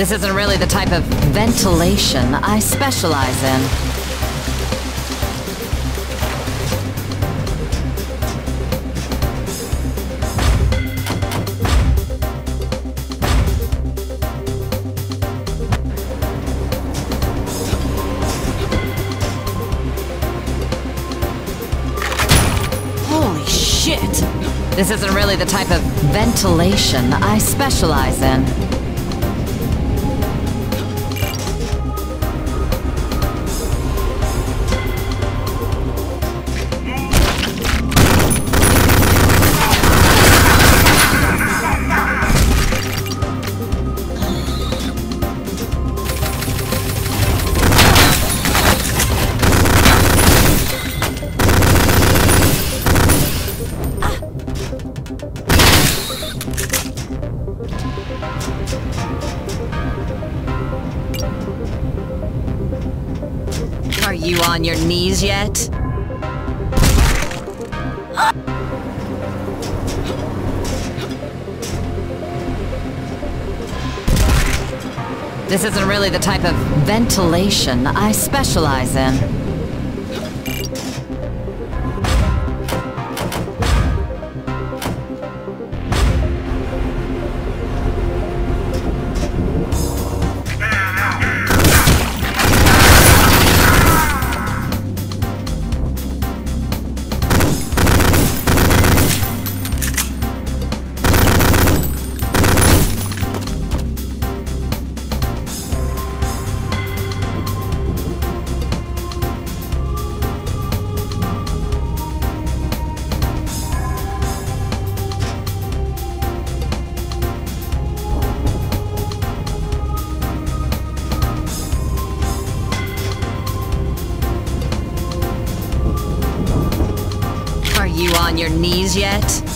This isn't really the type of ventilation I specialize in. Holy shit! This isn't really the type of ventilation I specialize in. Are you on your knees yet? This isn't really the type of ventilation I specialize in. Your knees yet?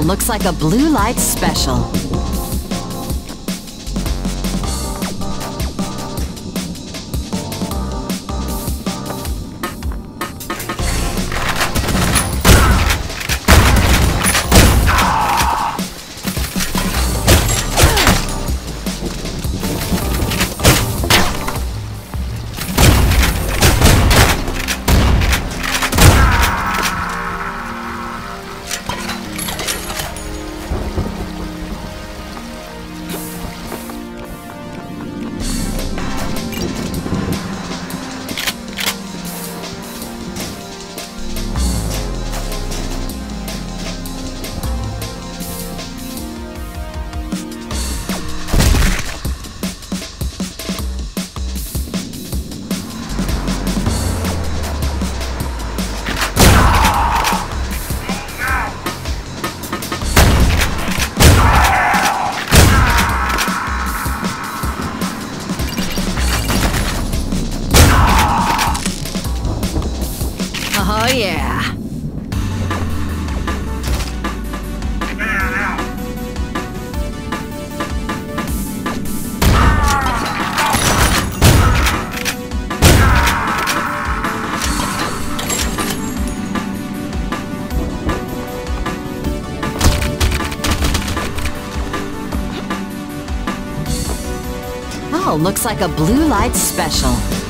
Looks like a blue light special. Looks like a blue light special.